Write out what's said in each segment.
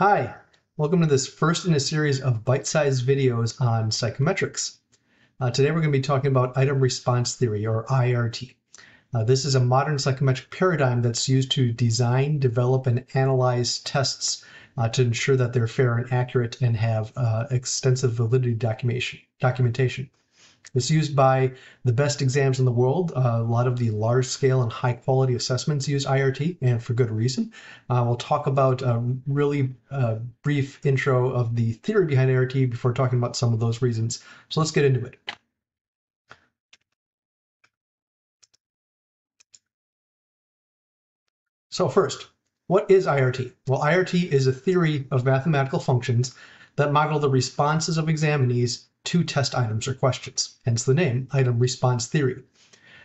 Hi, welcome to this first in a series of bite-sized videos on psychometrics. Uh, today we're going to be talking about item response theory, or IRT. Uh, this is a modern psychometric paradigm that's used to design, develop, and analyze tests uh, to ensure that they're fair and accurate and have uh, extensive validity documentation. It's used by the best exams in the world. Uh, a lot of the large scale and high quality assessments use IRT, and for good reason. Uh, we'll talk about a really uh, brief intro of the theory behind IRT before talking about some of those reasons. So let's get into it. So first, what is IRT? Well, IRT is a theory of mathematical functions that model the responses of examinees to test items or questions, hence the name item response theory.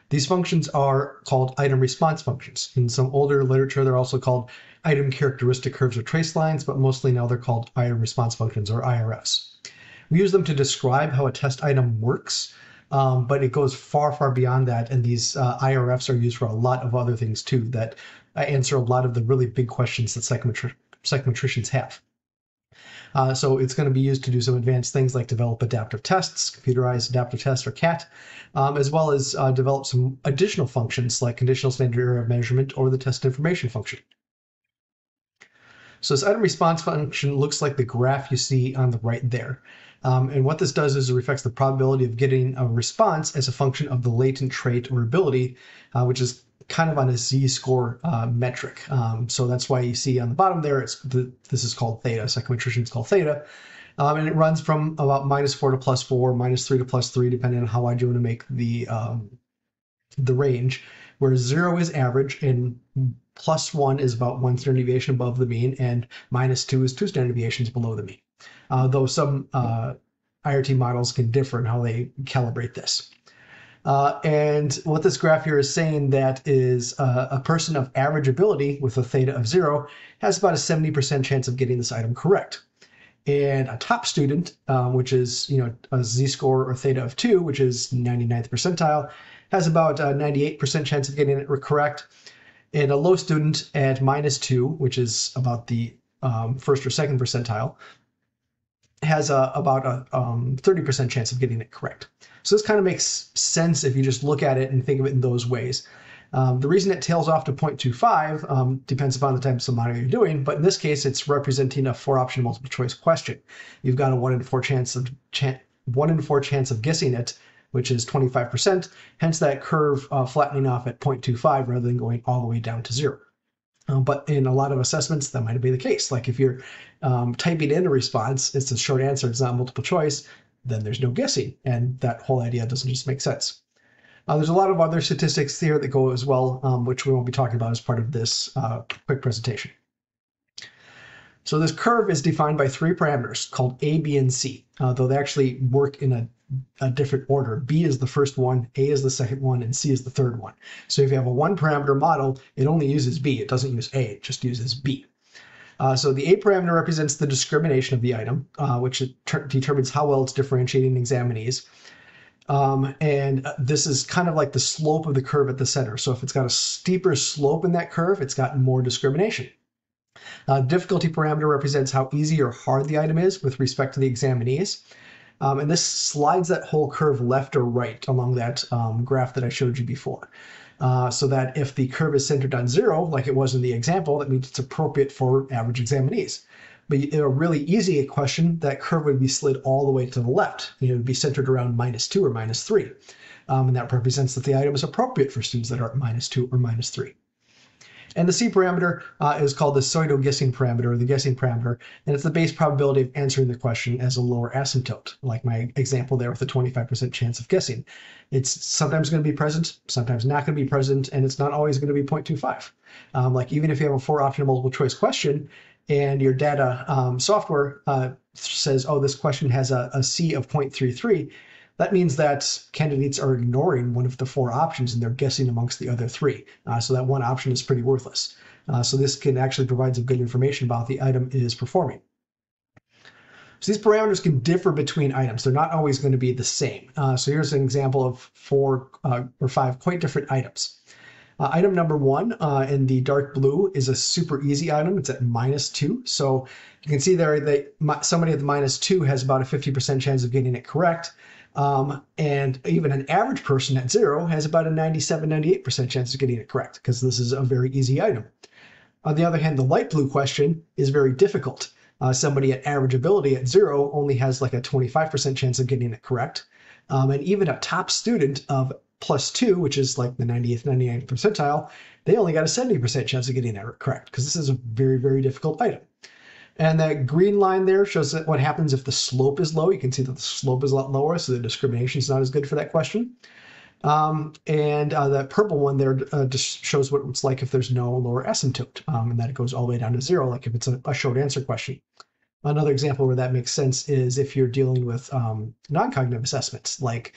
These functions are called item response functions. In some older literature, they're also called item characteristic curves or trace lines, but mostly now they're called item response functions or IRFs. We use them to describe how a test item works, um, but it goes far, far beyond that. And these uh, IRFs are used for a lot of other things too that uh, answer a lot of the really big questions that psychometri- psychometricians have. Uh, so it's going to be used to do some advanced things like develop adaptive tests, computerized adaptive tests or CAT, um, as well as uh, develop some additional functions like conditional standard error of measurement or the test information function. So this item response function looks like the graph you see on the right there. Um, and what this does is it reflects the probability of getting a response as a function of the latent trait or ability, uh, which is kind of on a z-score uh, metric. Um, so that's why you see on the bottom there, it's the, this is called theta. Psychometricians call theta. Um, and it runs from about minus four to plus four, minus three to plus three, depending on how wide you want to make the um, the range. Where zero is average and plus one is about one standard deviation above the mean, and minus two is two standard deviations below the mean. Uh, though some uh, IRT models can differ in how they calibrate this. Uh, and what this graph here is saying that is uh, a person of average ability with a theta of zero has about a 70% chance of getting this item correct. And a top student, um, which is you know a z-score or theta of two, which is 99th percentile, has about a 98% chance of getting it correct. And a low student at minus two, which is about the um, first or second percentile, has a, about a um, 30% chance of getting it correct. So this kind of makes sense if you just look at it and think of it in those ways. Um, the reason it tails off to 0.25 um, depends upon the type of scenario you're doing, but in this case, it's representing a four-option multiple choice question. You've got a one in four chance of one in four chance of guessing it, which is 25%. Hence that curve uh, flattening off at 0.25 rather than going all the way down to zero. Um, but in a lot of assessments, that might be the case. Like if you're um, typing in a response, it's a short answer, it's not multiple choice, then there's no guessing. And that whole idea doesn't just make sense. Uh, there's a lot of other statistics here that go as well, um, which we won't be talking about as part of this uh, quick presentation. So this curve is defined by three parameters called A, B, and C, uh, though they actually work in a, a, different order. B is the first one, A is the second one, and C is the third one. So if you have a one parameter model, it only uses B. It doesn't use A, it just uses B. Uh, so the A parameter represents the discrimination of the item, uh, which determines how well it's differentiating examinees. Um, and uh, this is kind of like the slope of the curve at the center. So if it's got a steeper slope in that curve, it's got more discrimination. Uh, difficulty parameter represents how easy or hard the item is with respect to the examinees. Um, and this slides that whole curve left or right along that um, graph that I showed you before. Uh, so that if the curve is centered on zero, like it was in the example, that means it's appropriate for average examinees. But in a really easy question, that curve would be slid all the way to the left. it would be centered around minus two or minus three. Um, and that represents that the item is appropriate for students that are at minus two or minus three. And the C parameter uh, is called the pseudo guessing parameter or the guessing parameter. And it's the base probability of answering the question as a lower asymptote, like my example there with the 25% chance of guessing. It's sometimes going to be present, sometimes not going to be present, and it's not always going to be 0.25. Um, like even if you have a four option multiple choice question and your data um, software uh, says, oh, this question has a, a C of 0.33, that means that candidates are ignoring one of the four options and they're guessing amongst the other three. Uh, so that one option is pretty worthless. Uh, so this can actually provide some good information about the item is performing. So these parameters can differ between items. They're not always going to be the same. Uh, so here's an example of four uh, or five quite different items. Uh, item number one uh, in the dark blue is a super easy item. It's at minus two. So you can see there that somebody at the minus two has about a 50% chance of getting it correct. Um, and even an average person at zero has about a 97, 98% chance of getting it correct because this is a very easy item. On the other hand, the light blue question is very difficult. Uh, somebody at average ability at zero only has like a 25% chance of getting it correct. Um, and even a top student of plus two, which is like the 90th, 99th percentile, they only got a 70% chance of getting that correct because this is a very, very difficult item. And that green line there shows what happens if the slope is low. You can see that the slope is a lot lower, so the discrimination is not as good for that question. Um, and uh, that purple one there uh, just shows what it's like if there's no lower asymptote, um, and that it goes all the way down to zero, like if it's a, a, short answer question. Another example where that makes sense is if you're dealing with um, non-cognitive assessments, like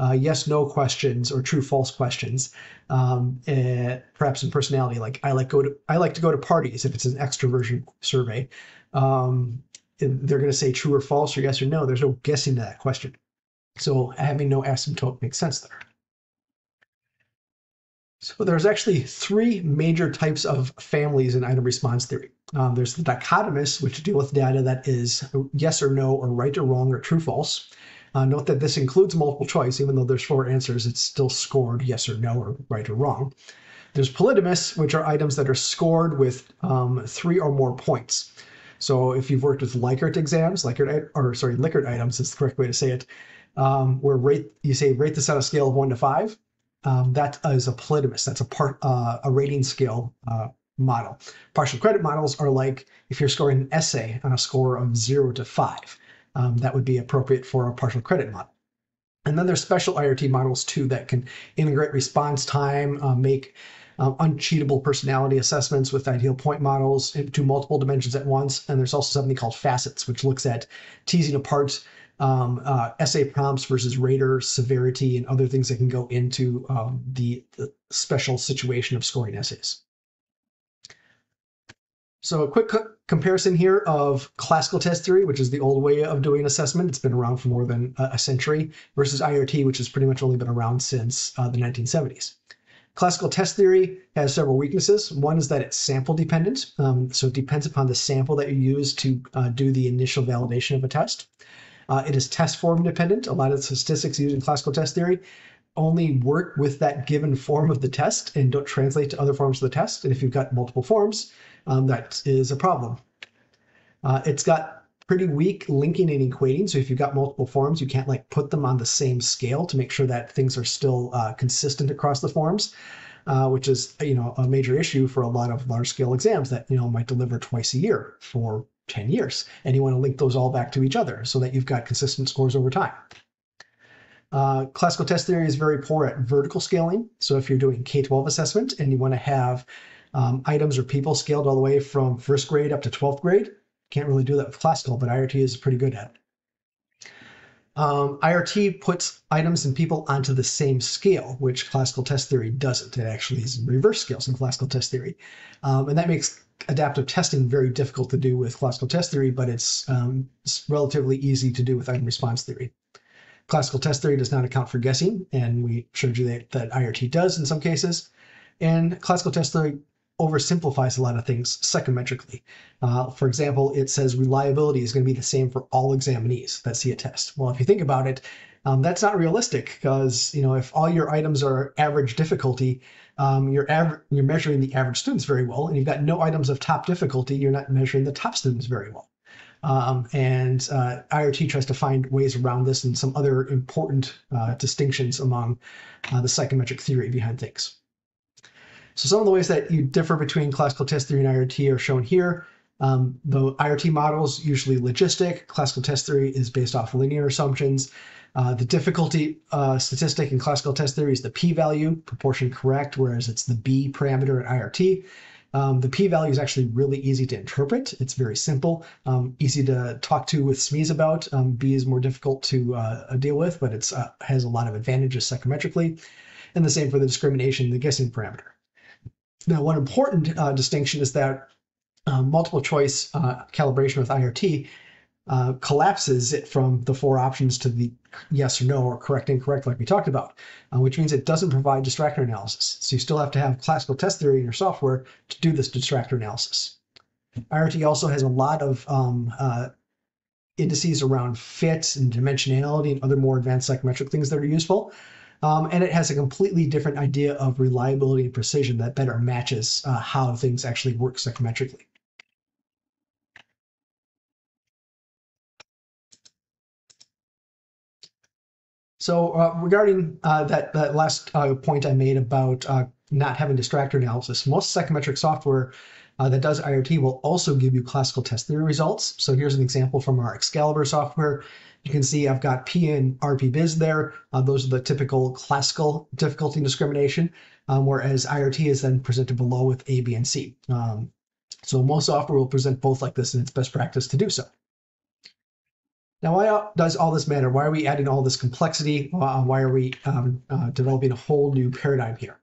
uh, yes no questions or true false questions um, uh, perhaps in personality like i like go to i like to go to parties if it's an extroversion survey um, they're going to say true or false or yes or no there's no guessing to that question so having no asymptote makes sense there so there's actually three major types of families in item response theory. Um, there's the dichotomous, which deal with data that is yes or no, or right or wrong, or true false. Uh, note that this includes multiple choice, even though there's four answers, it's still scored yes or no or right or wrong. There's polytomous, which are items that are scored with um, three or more points. So if you've worked with Likert exams, Likert, or sorry, Likert items is the correct way to say it, um, where rate you say rate this on a scale of one to five, um, that is a polytomous. That's a part uh, a rating scale uh, model. Partial credit models are like if you're scoring an essay on a score of zero to five um, that would be appropriate for a partial credit model. And then there's special IRT models too that can integrate response time, uh, make um, uncheatable personality assessments with ideal point models into multiple dimensions at once. And there's also something called facets, which looks at teasing apart um, uh, essay prompts versus rater severity and other things that can go into um, the, the special situation of scoring essays. So a quick comparison here of classical test theory, which is the old way of doing assessment. It's been around for more than a century, versus IRT, which has pretty much only been around since uh, the 1970s. Classical test theory has several weaknesses. One is that it's sample dependent, um, so it depends upon the sample that you use to uh, do the initial validation of a test. Uh, it is test form dependent. A lot of statistics used in classical test theory only work with that given form of the test and don't translate to other forms of the test. And if you've got multiple forms, um, that is a problem. Uh, it's got pretty weak linking and equating. So if you've got multiple forms, you can't like put them on the same scale to make sure that things are still uh, consistent across the forms, uh, which is you know a major issue for a lot of large scale exams that you know might deliver twice a year for 10 years. And you want to link those all back to each other so that you've got consistent scores over time. Uh, classical test theory is very poor at vertical scaling. So if you're doing K-12 assessment and you want to have um, items or people scaled all the way from first grade up to 12th grade. Can't really do that with classical, but IRT is pretty good at it. Um, IRT puts items and people onto the same scale, which classical test theory doesn't. It actually is reverse scales in classical test theory. Um, and that makes adaptive testing very difficult to do with classical test theory, but it's, um, it's relatively easy to do with item response theory. Classical test theory does not account for guessing, and we showed you that, that IRT does in some cases. And classical test theory oversimplifies a lot of things psychometrically. Uh, for example, it says reliability is going to be the same for all examinees that see a test. Well, if you think about it, um, that's not realistic because you know if all your items are average difficulty, um, you're aver- you're measuring the average students very well, and you've got no items of top difficulty, you're not measuring the top students very well. Um, and uh, IRT tries to find ways around this and some other important uh, distinctions among uh, the psychometric theory behind things. So some of the ways that you differ between classical test theory and IRT are shown here. Um, the IRT model is usually logistic. Classical test theory is based off linear assumptions. Uh, the difficulty uh, statistic in classical test theory is the p-value, proportion correct, whereas it's the b parameter in IRT. Um, the p-value is actually really easy to interpret. It's very simple, um, easy to talk to with SMEs about. Um, b is more difficult to uh, deal with, but it uh, has a lot of advantages psychometrically. And the same for the discrimination, the guessing parameter. Now, one important uh, distinction is that uh, multiple choice uh, calibration with IRT uh, collapses it from the four options to the yes or no or correct incorrect like we talked about, uh, which means it doesn't provide distractor analysis. So you still have to have classical test theory in your software to do this distractor analysis. IRT also has a lot of um, uh, indices around fit and dimensionality and other more advanced psychometric things that are useful. Um, and it has a completely different idea of reliability and precision that better matches uh, how things actually work psychometrically. So uh, regarding uh, that, that last uh, point I made about uh, not having distractor analysis, most psychometric software uh, that does IRT will also give you classical test theory results. So here's an example from our Xcalibre software. You can see I've got P and Rpbis there. Uh, those are the typical classical difficulty discrimination, um, whereas IRT is then presented below with A, B, and C. Um, so most software will present both like this, and it's best practice to do so. Now, why does all this matter? Why are we adding all this complexity? why are we um, uh, developing a whole new paradigm here?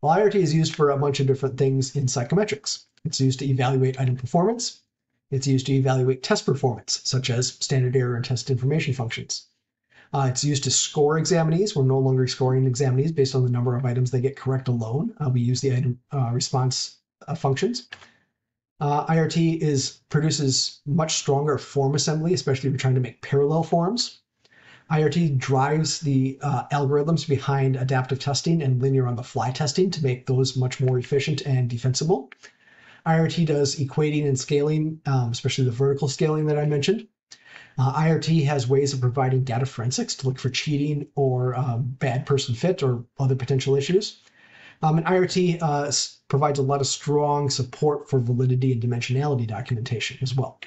Well, IRT is used for a bunch of different things in psychometrics. It's used to evaluate item performance. It's used to evaluate test performance, such as standard error and test information functions. Uh, it's used to score examinees. We're no longer scoring examinees based on the number of items they get correct alone. Uh, we use the item uh, response uh, functions. Uh, IRT is produces much stronger form assembly, especially if you're trying to make parallel forms. IRT drives the uh, algorithms behind adaptive testing and linear on the fly testing to make those much more efficient and defensible. IRT does equating and scaling, um, especially the vertical scaling that I mentioned. Uh, IRT has ways of providing data forensics to look for cheating or um, bad person fit or other potential issues. Um, and IRT uh, provides a lot of strong support for validity and dimensionality documentation as well.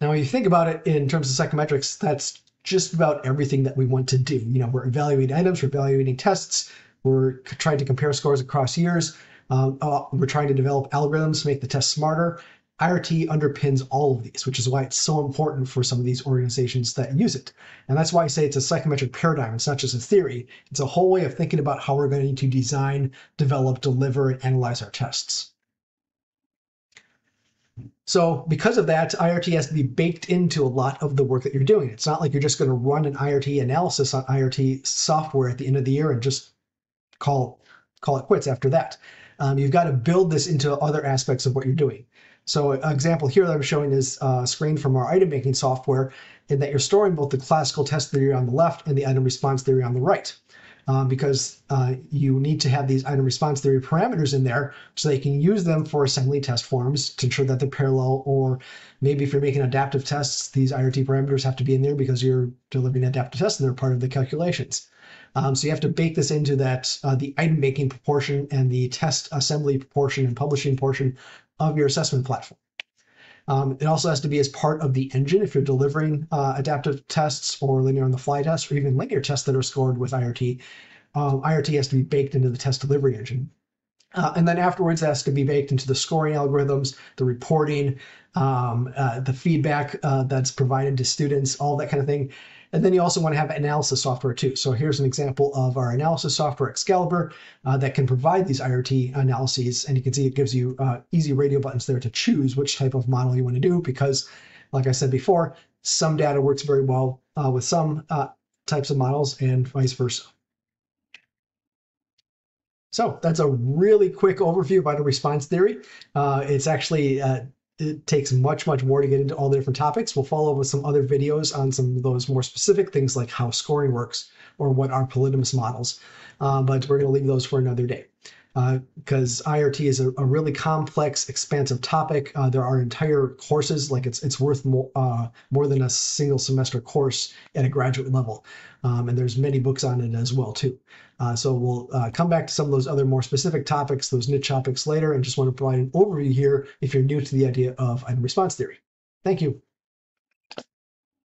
Now, when you think about it in terms of psychometrics, that's just about everything that we want to do. You know, we're evaluating items, we're evaluating tests, we're trying to compare scores across years, um, uh, we're trying to develop algorithms to make the test smarter. IRT underpins all of these, which is why it's so important for some of these organizations that use it. And that's why I say it's a psychometric paradigm. It's not just a theory, it's a whole way of thinking about how we're going to design, develop, deliver, and analyze our tests. So because of that, IRT has to be baked into a lot of the work that you're doing. It's not like you're just going to run an IRT analysis on IRT software at the end of the year and just call, call it quits after that um, you've got to build this into other aspects of what you're doing. So an example here that I'm showing is a screen from our item banking software in that you're storing both the classical test theory on the left and the item response theory on the right. Um, because uh, you need to have these item response theory parameters in there so they can use them for assembly test forms to ensure that they're parallel or maybe if you're making adaptive tests, these IRT parameters have to be in there because you're delivering adaptive tests and they're part of the calculations. Um, so you have to bake this into that uh, the item banking proportion and the test assembly proportion and publishing portion of your assessment platform. Um, it also has to be as part of the engine if you're delivering uh, adaptive tests or linear on the fly tests or even linear tests that are scored with IRT. Um, IRT has to be baked into the test delivery engine. Uh, and then afterwards, it has to be baked into the scoring algorithms, the reporting, um, uh, the feedback uh, that's provided to students, all that kind of thing. And then you also want to have analysis software too. So here's an example of our analysis software, Xcalibre, uh, that can provide these IRT analyses. And you can see it gives you uh, easy radio buttons there to choose which type of model you want to do because, like I said before, some data works very well uh, with some uh, types of models and vice versa. So that's a really quick overview about a response theory. Uh, it's actually uh, it takes much, much more to get into all the different topics. We'll follow up with some other videos on some of those more specific things like how scoring works or what are polytomous models. Uh, but we're going to leave those for another day because uh, IRT is a, a, really complex, expansive topic. Uh, there are entire courses, like it's it's worth more uh, more than a single semester course at a graduate level, um, and there's many books on it as well too. Uh, so we'll uh, come back to some of those other more specific topics, those niche topics later, and just want to provide an overview here if you're new to the idea of item response theory. Thank you.